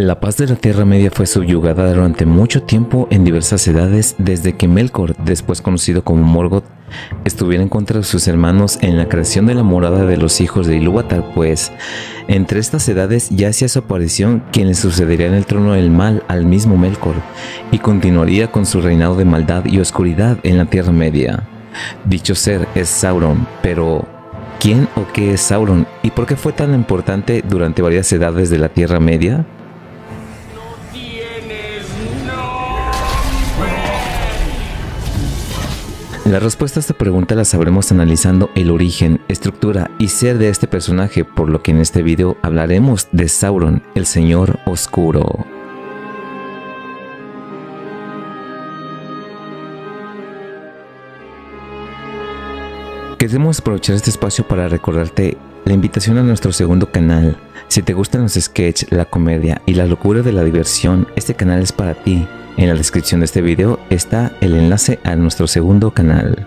La paz de la Tierra Media fue subyugada durante mucho tiempo en diversas edades desde que Melkor, después conocido como Morgoth, estuviera en contra de sus hermanos en la creación de la morada de los hijos de Ilúvatar, pues entre estas edades ya hacía su aparición quien le sucedería en el trono del mal al mismo Melkor y continuaría con su reinado de maldad y oscuridad en la Tierra Media. Dicho ser es Sauron, pero ¿quién o qué es Sauron y por qué fue tan importante durante varias edades de la Tierra Media? La respuesta a esta pregunta la sabremos analizando el origen, estructura y ser de este personaje, por lo que en este video hablaremos de Sauron, el Señor Oscuro. Queremos aprovechar este espacio para recordarte la invitación a nuestro segundo canal. Si te gustan los sketches, la comedia y la locura de la diversión, este canal es para ti. En la descripción de este video está el enlace a nuestro segundo canal.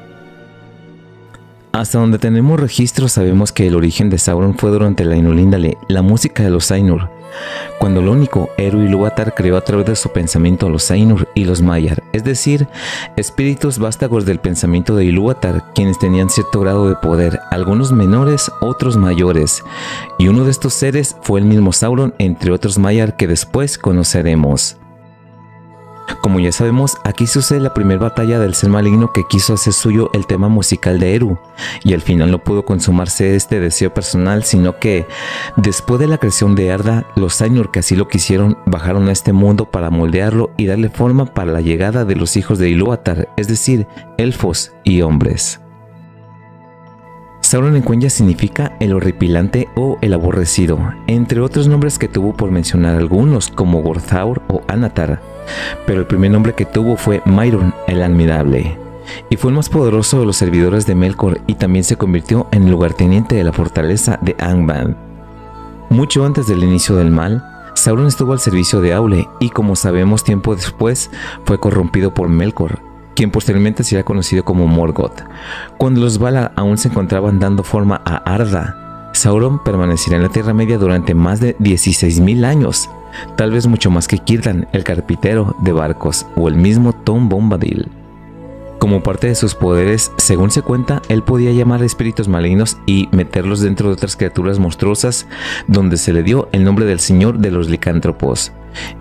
Hasta donde tenemos registro sabemos que el origen de Sauron fue durante la Inulindale, la música de los Ainur, cuando lo único Eru Ilúvatar creó a través de su pensamiento a los Ainur y los Maiar, es decir, espíritus vástagos del pensamiento de Ilúvatar, quienes tenían cierto grado de poder, algunos menores, otros mayores, y uno de estos seres fue el mismo Sauron entre otros Maiar que después conoceremos. Como ya sabemos, aquí sucede la primera batalla del ser maligno que quiso hacer suyo el tema musical de Eru, y al final no pudo consumarse este deseo personal, sino que después de la creación de Arda, los Ainur que así lo quisieron bajaron a este mundo para moldearlo y darle forma para la llegada de los hijos de Ilúvatar, es decir, elfos y hombres. Sauron en Cuenya significa el horripilante o el aborrecido, entre otros nombres que tuvo por mencionar algunos como Gorthaur o Anatar, pero el primer nombre que tuvo fue Myron el Admirable, y fue el más poderoso de los servidores de Melkor y también se convirtió en el lugarteniente de la fortaleza de Angband. Mucho antes del inicio del mal, Sauron estuvo al servicio de Aule y como sabemos tiempo después fue corrompido por Melkor, quien posteriormente sería conocido como Morgoth. Cuando los Valar aún se encontraban dando forma a Arda, Sauron permanecería en la Tierra Media durante más de 16.000 años, tal vez mucho más que Círdan, el carpintero de barcos, o el mismo Tom Bombadil. Como parte de sus poderes, según se cuenta, él podía llamar a espíritus malignos y meterlos dentro de otras criaturas monstruosas, donde se le dio el nombre del Señor de los Licántropos.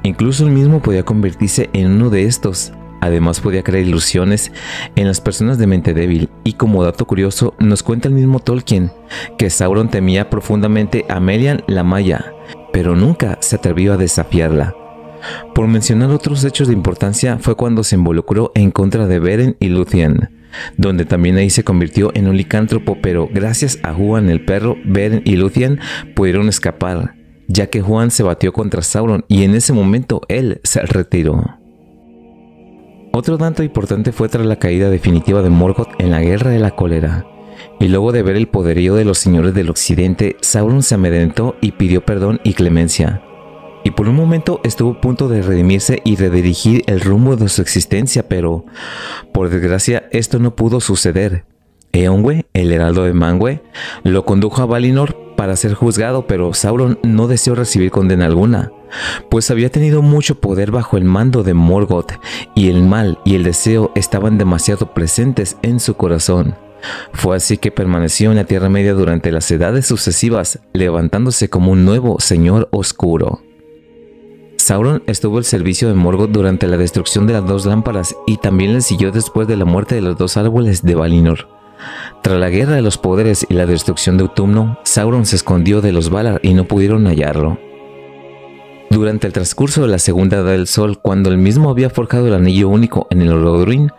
Incluso él mismo podía convertirse en uno de estos. Además podía crear ilusiones en las personas de mente débil y como dato curioso nos cuenta el mismo Tolkien que Sauron temía profundamente a Melian la Maya, pero nunca se atrevió a desafiarla. Por mencionar otros hechos de importancia fue cuando se involucró en contra de Beren y Luthien, donde también ahí se convirtió en un licántropo, pero gracias a Juan el perro, Beren y Luthien pudieron escapar, ya que Juan se batió contra Sauron y en ese momento él se retiró. Otro dato importante fue tras la caída definitiva de Morgoth en la Guerra de la Cólera, y luego de ver el poderío de los señores del occidente, Sauron se amedrentó y pidió perdón y clemencia. Y por un momento estuvo a punto de redimirse y redirigir el rumbo de su existencia, pero por desgracia esto no pudo suceder. Eonwe, el heraldo de Manwë, lo condujo a Valinor para ser juzgado, pero Sauron no deseó recibir condena alguna, pues había tenido mucho poder bajo el mando de Morgoth y el mal y el deseo estaban demasiado presentes en su corazón. Fue así que permaneció en la Tierra Media durante las edades sucesivas, levantándose como un nuevo Señor Oscuro. Sauron estuvo al servicio de Morgoth durante la destrucción de las dos lámparas y también le siguió después de la muerte de los dos árboles de Valinor. Tras la guerra de los poderes y la destrucción de Utumno, Sauron se escondió de los Valar y no pudieron hallarlo. Durante el transcurso de la Segunda Edad del Sol, cuando el mismo había forjado el anillo único en el Orodruin,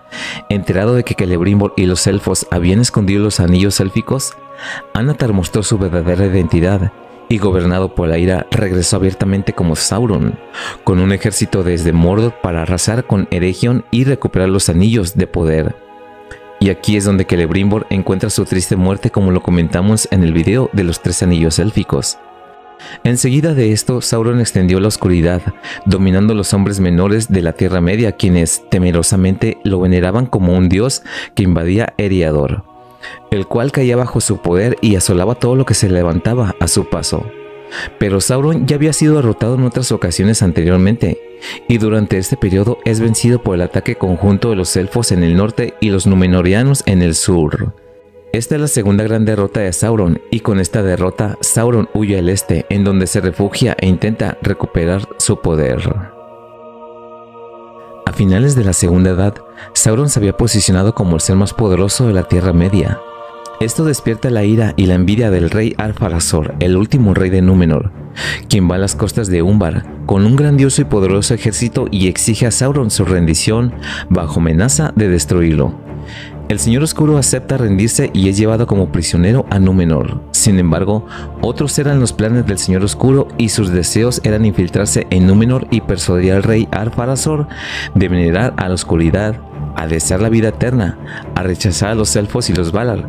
enterado de que Celebrimbor y los elfos habían escondido los anillos élficos, Anatar mostró su verdadera identidad y gobernado por la ira regresó abiertamente como Sauron, con un ejército desde Mordor para arrasar con Eregion y recuperar los anillos de poder. Y aquí es donde Celebrimbor encuentra su triste muerte como lo comentamos en el video de los tres anillos élficos. Enseguida de esto, Sauron extendió la oscuridad, dominando los hombres menores de la Tierra Media, quienes temerosamente lo veneraban como un dios que invadía Eriador, el cual caía bajo su poder y asolaba todo lo que se levantaba a su paso. pero Sauron ya había sido derrotado en otras ocasiones anteriormente, y durante este periodo es vencido por el ataque conjunto de los elfos en el norte y los Númenóreanos en el sur. Esta es la segunda gran derrota de Sauron, y con esta derrota Sauron huye al este, en donde se refugia e intenta recuperar su poder. A finales de la Segunda Edad, Sauron se había posicionado como el ser más poderoso de la Tierra Media, esto despierta la ira y la envidia del rey Alfarazor, el último rey de Númenor, quien va a las costas de Umbar con un grandioso y poderoso ejército y exige a Sauron su rendición bajo amenaza de destruirlo. El Señor Oscuro acepta rendirse y es llevado como prisionero a Númenor. Sin embargo, otros eran los planes del Señor Oscuro y sus deseos eran infiltrarse en Númenor y persuadir al rey Alfarazor de venerar a la oscuridad, a desear la vida eterna, a rechazar a los elfos y los Valar,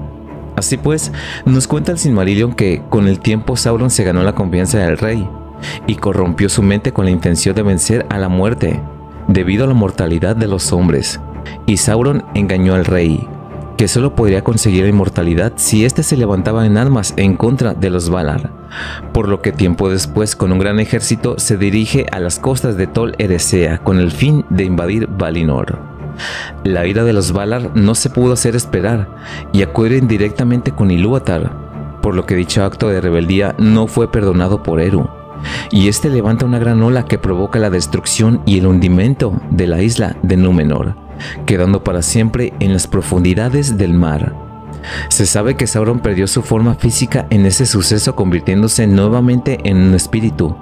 Así pues, nos cuenta el Silmarillion que con el tiempo Sauron se ganó la confianza del rey y corrompió su mente con la intención de vencer a la muerte, debido a la mortalidad de los hombres. Y Sauron engañó al rey, que solo podría conseguir inmortalidad si éste se levantaba en armas en contra de los Valar, por lo que tiempo después con un gran ejército se dirige a las costas de Tol Eressëa con el fin de invadir Valinor. La ira de los Valar no se pudo hacer esperar y acuden directamente con Ilúvatar, por lo que dicho acto de rebeldía no fue perdonado por Eru. Y este levanta una gran ola que provoca la destrucción y el hundimiento de la isla de Númenor, quedando para siempre en las profundidades del mar. Se sabe que Sauron perdió su forma física en ese suceso convirtiéndose nuevamente en un espíritu,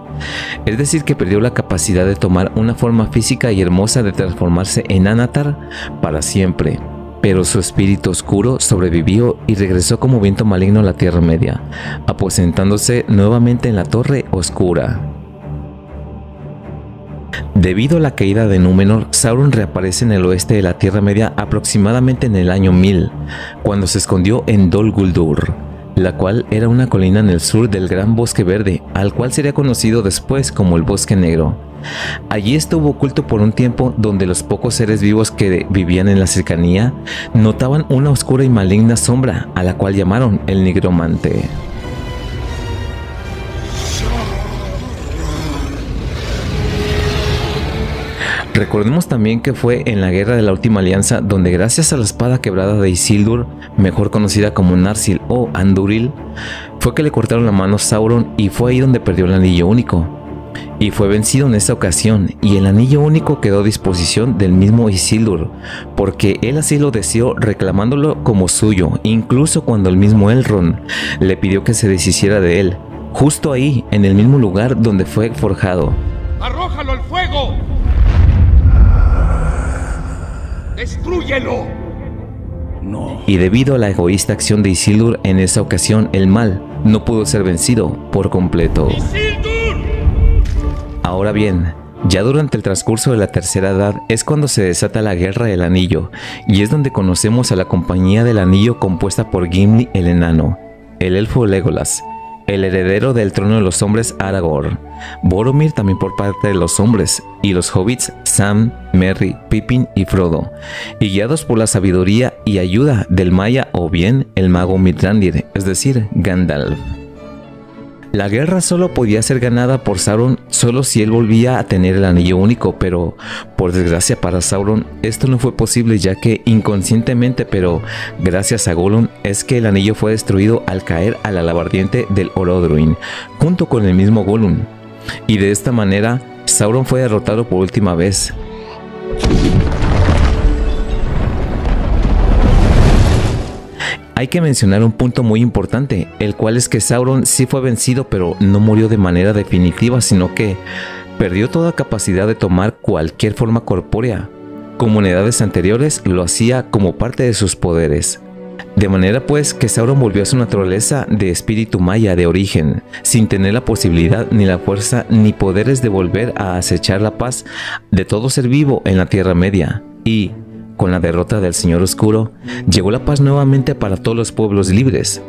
es decir, que perdió la capacidad de tomar una forma física y hermosa de transformarse en Anatar para siempre. Pero su espíritu oscuro sobrevivió y regresó como viento maligno a la Tierra Media, aposentándose nuevamente en la Torre Oscura. Debido a la caída de Númenor, Sauron reaparece en el oeste de la Tierra Media aproximadamente en el año 1000, cuando se escondió en Dol Guldur la cual era una colina en el sur del Gran Bosque Verde, al cual sería conocido después como el Bosque Negro. Allí estuvo oculto por un tiempo donde los pocos seres vivos que vivían en la cercanía notaban una oscura y maligna sombra a la cual llamaron el Nigromante. Recordemos también que fue en la guerra de la última alianza donde gracias a la espada quebrada de Isildur, mejor conocida como Narsil o Anduril, fue que le cortaron la mano a Sauron y fue ahí donde perdió el anillo único. Y fue vencido en esta ocasión, y el anillo único quedó a disposición del mismo Isildur, porque él así lo deseó reclamándolo como suyo, incluso cuando el mismo Elrond le pidió que se deshiciera de él, justo ahí, en el mismo lugar donde fue forjado. ¡Destrúyelo! No. Y debido a la egoísta acción de Isildur en esa ocasión, el mal no pudo ser vencido por completo. ¡Isildur! Ahora bien, ya durante el transcurso de la tercera edad es cuando se desata la Guerra del Anillo, y es donde conocemos a la Compañía del Anillo compuesta por Gimli el Enano, el Elfo Legolas, el heredero del trono de los hombres Aragorn, Boromir también por parte de los hombres, y los hobbits Sam, Merry, Pippin y Frodo, y guiados por la sabiduría y ayuda del Maya o bien el mago Mithrandir, es decir, Gandalf. La guerra solo podía ser ganada por Sauron solo si él volvía a tener el anillo único, pero por desgracia para Sauron esto no fue posible ya que inconscientemente, pero gracias a Gollum, es que el anillo fue destruido al caer a la lava ardiente del Orodruin, junto con el mismo Gollum. Y de esta manera, Sauron fue derrotado por última vez. Hay que mencionar un punto muy importante, el cual es que Sauron sí fue vencido pero no murió de manera definitiva, sino que perdió toda capacidad de tomar cualquier forma corpórea. Como en edades anteriores lo hacía como parte de sus poderes. De manera pues que Sauron volvió a su naturaleza de espíritu maya de origen, sin tener la posibilidad ni la fuerza ni poderes de volver a acechar la paz de todo ser vivo en la Tierra Media. Y, con la derrota del Señor Oscuro, llegó la paz nuevamente para todos los pueblos libres.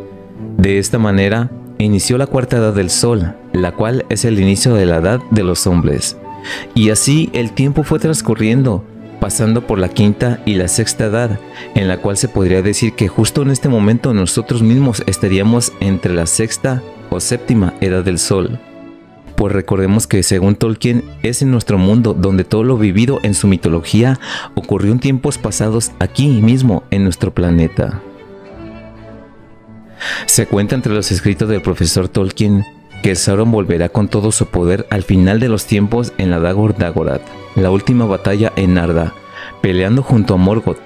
De esta manera, inició la cuarta edad del Sol, la cual es el inicio de la edad de los hombres. Y así el tiempo fue transcurriendo, pasando por la quinta y la sexta edad, en la cual se podría decir que justo en este momento nosotros mismos estaríamos entre la sexta o séptima edad del Sol. Pues recordemos que según Tolkien es en nuestro mundo donde todo lo vivido en su mitología ocurrió en tiempos pasados aquí mismo en nuestro planeta. Se cuenta entre los escritos del profesor Tolkien que Sauron volverá con todo su poder al final de los tiempos en la Dagor Dagorath, la última batalla en Narda, peleando junto a Morgoth,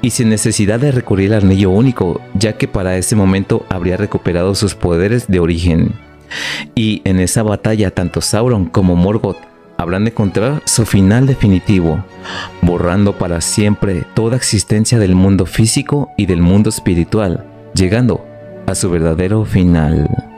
y sin necesidad de recurrir al anillo único, ya que para ese momento habría recuperado sus poderes de origen. Y en esa batalla tanto Sauron como Morgoth habrán de encontrar su final definitivo, borrando para siempre toda existencia del mundo físico y del mundo espiritual, llegando a su verdadero final.